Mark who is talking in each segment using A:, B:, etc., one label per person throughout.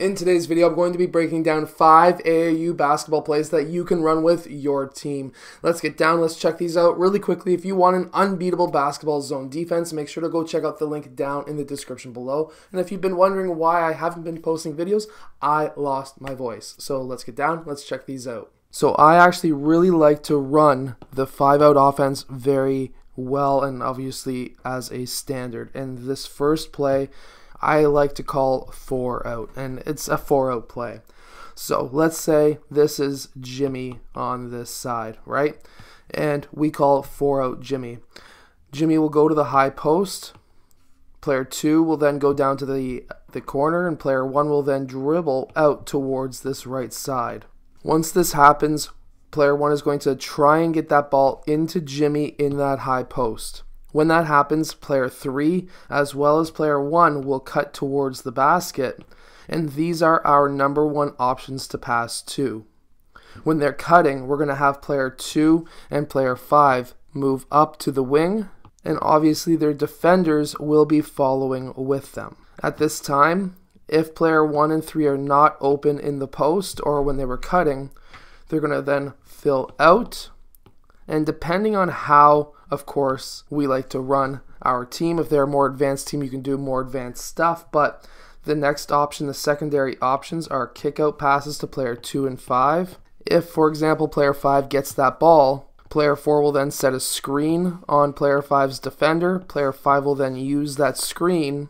A: In today's video, I'm going to be breaking down five AAU basketball plays that you can run with your team. Let's get down, let's check these out really quickly. If you want an unbeatable basketball zone defense, make sure to go check out the link down in the description below. And if you've been wondering why I haven't been posting videos, I lost my voice. So let's get down, let's check these out. So I actually really like to run the five out offense very well and obviously as a standard. And this first play, I like to call four out, and it's a four out play. So let's say this is Jimmy on this side, right? And we call four out Jimmy. Jimmy will go to the high post. Player two will then go down to the, the corner, and player one will then dribble out towards this right side. Once this happens, player one is going to try and get that ball into Jimmy in that high post. When that happens, player 3 as well as player 1 will cut towards the basket, and these are our number one options to pass to. When they're cutting, we're going to have player 2 and player 5 move up to the wing, and obviously their defenders will be following with them. At this time, if player 1 and 3 are not open in the post or when they were cutting, they're going to then fill out, and depending on how of course, we like to run our team. If they're a more advanced team, you can do more advanced stuff. But the next option, the secondary options, are kick out passes to player 2 and 5. If, for example, player 5 gets that ball, player 4 will then set a screen on player 5's defender. Player 5 will then use that screen.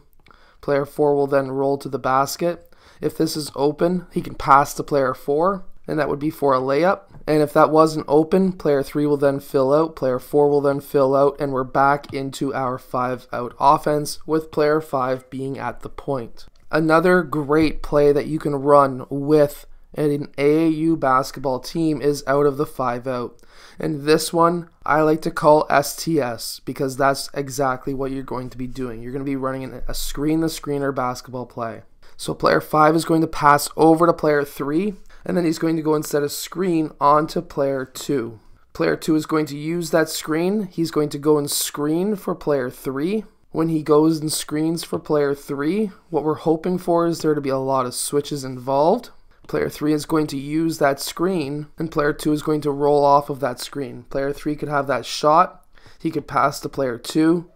A: Player 4 will then roll to the basket. If this is open, he can pass to player 4 and that would be for a layup. And if that wasn't open, player 3 will then fill out, player 4 will then fill out, and we're back into our 5 out offense with player 5 being at the point. Another great play that you can run with an AAU basketball team is out of the 5 out. And this one I like to call STS because that's exactly what you're going to be doing. You're going to be running a screen the screener basketball play. So player 5 is going to pass over to player 3 and then he's going to go and set a screen onto player 2. Player 2 is going to use that screen. He's going to go and screen for player 3. When he goes and screens for player 3, what we're hoping for is there to be a lot of switches involved. Player 3 is going to use that screen, and player 2 is going to roll off of that screen. Player 3 could have that shot. He could pass to player 2.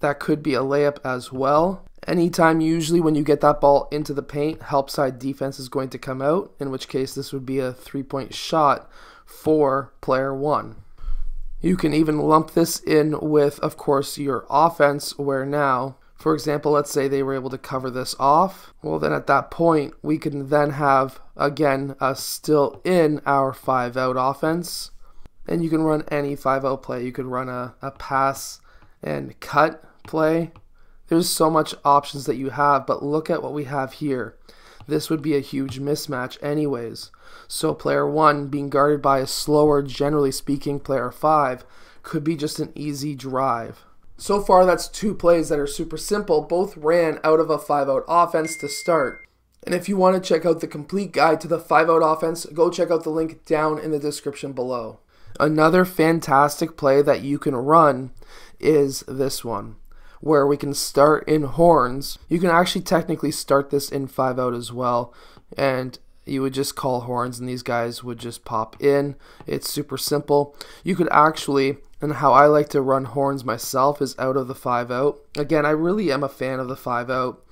A: That could be a layup as well. Anytime, usually, when you get that ball into the paint, help side defense is going to come out, in which case this would be a three point shot for player one. You can even lump this in with, of course, your offense, where now, for example, let's say they were able to cover this off. Well, then at that point, we can then have, again, us still in our five out offense. And you can run any five out play. You could run a, a pass and cut play there's so much options that you have, but look at what we have here. This would be a huge mismatch anyways. So player 1 being guarded by a slower, generally speaking, player 5 could be just an easy drive. So far, that's two plays that are super simple. Both ran out of a 5 out offense to start. And if you want to check out the complete guide to the 5 out offense, go check out the link down in the description below. Another fantastic play that you can run is this one where we can start in horns. You can actually technically start this in 5 out as well. And you would just call horns and these guys would just pop in. It's super simple. You could actually, and how I like to run horns myself is out of the 5 out. Again, I really am a fan of the 5 out.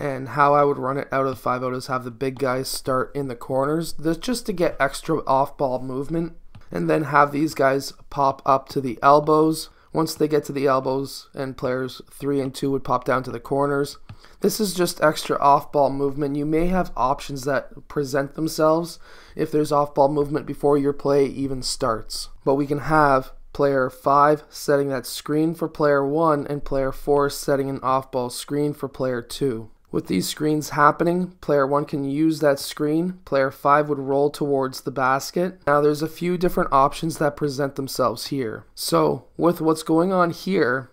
A: And how I would run it out of the 5 out is have the big guys start in the corners just to get extra off ball movement. And then have these guys pop up to the elbows once they get to the elbows, and players 3 and 2 would pop down to the corners. This is just extra off ball movement. You may have options that present themselves if there's off ball movement before your play even starts. But we can have player 5 setting that screen for player 1 and player 4 setting an off ball screen for player 2. With these screens happening, player 1 can use that screen, player 5 would roll towards the basket. Now there's a few different options that present themselves here. So with what's going on here,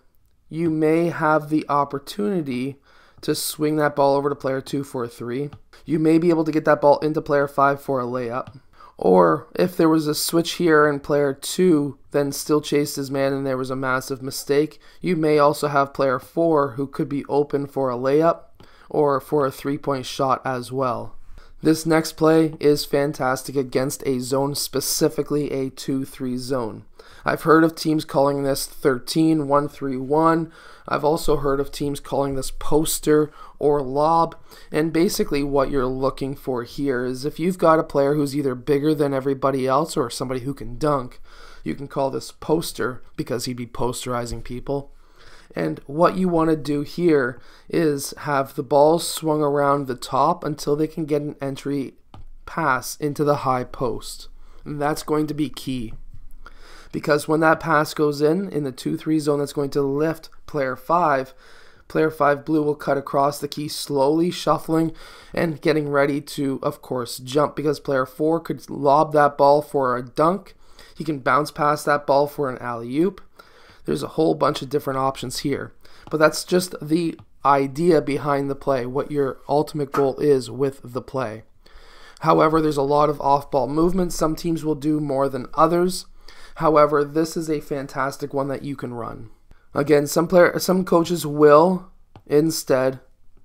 A: you may have the opportunity to swing that ball over to player 2 for a 3. You may be able to get that ball into player 5 for a layup. Or if there was a switch here and player 2 then still chased his man and there was a massive mistake, you may also have player 4 who could be open for a layup or for a three point shot as well. This next play is fantastic against a zone, specifically a 2 3 zone. I've heard of teams calling this 13 1 3 1. I've also heard of teams calling this poster or lob. And basically, what you're looking for here is if you've got a player who's either bigger than everybody else or somebody who can dunk, you can call this poster because he'd be posterizing people. And what you want to do here is have the ball swung around the top until they can get an entry pass into the high post. And that's going to be key. Because when that pass goes in, in the 2 3 zone, that's going to lift player 5. Player 5 blue will cut across the key slowly, shuffling and getting ready to, of course, jump because player 4 could lob that ball for a dunk. He can bounce past that ball for an alley oop. There's a whole bunch of different options here. But that's just the idea behind the play, what your ultimate goal is with the play. However, there's a lot of off ball movement. Some teams will do more than others. However, this is a fantastic one that you can run. Again, some player some coaches will instead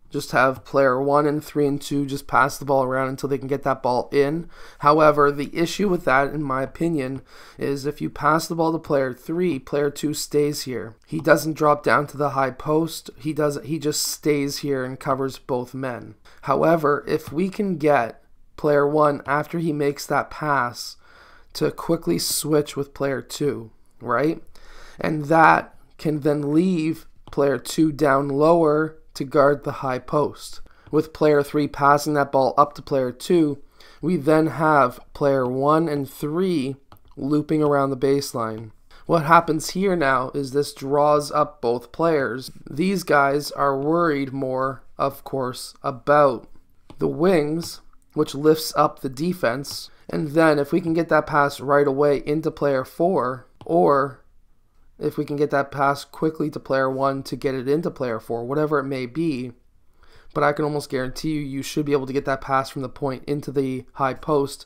A: just have player one and three and two just pass the ball around until they can get that ball in. However, the issue with that, in my opinion, is if you pass the ball to player three, player two stays here. He doesn't drop down to the high post. He does he just stays here and covers both men. However, if we can get player one after he makes that pass to quickly switch with player two, right? And that can then leave player two down lower to guard the high post. With player 3 passing that ball up to player 2, we then have player 1 and 3 looping around the baseline. What happens here now is this draws up both players. These guys are worried more, of course, about the wings, which lifts up the defense. And then if we can get that pass right away into player 4, or if we can get that pass quickly to player one to get it into player four, whatever it may be. But I can almost guarantee you, you should be able to get that pass from the point into the high post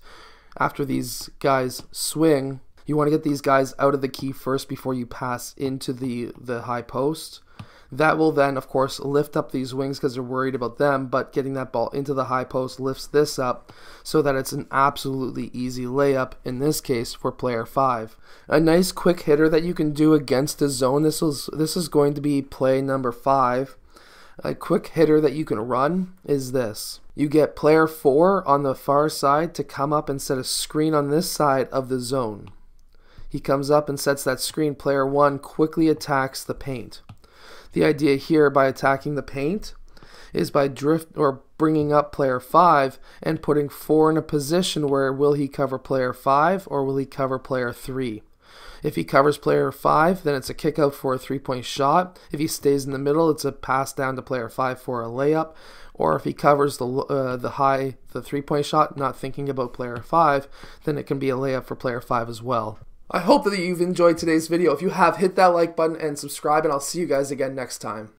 A: after these guys swing. You want to get these guys out of the key first before you pass into the, the high post. That will then, of course, lift up these wings because they're worried about them, but getting that ball into the high post lifts this up so that it's an absolutely easy layup, in this case, for player 5. A nice quick hitter that you can do against the zone, this is, this is going to be play number 5. A quick hitter that you can run is this. You get player 4 on the far side to come up and set a screen on this side of the zone. He comes up and sets that screen. Player 1 quickly attacks the paint. The idea here by attacking the paint is by drift or bringing up player 5 and putting 4 in a position where will he cover player 5 or will he cover player 3. If he covers player 5, then it's a kick out for a three point shot. If he stays in the middle, it's a pass down to player 5 for a layup. Or if he covers the, uh, the high, the three point shot, not thinking about player 5, then it can be a layup for player 5 as well. I hope that you've enjoyed today's video. If you have, hit that like button and subscribe, and I'll see you guys again next time.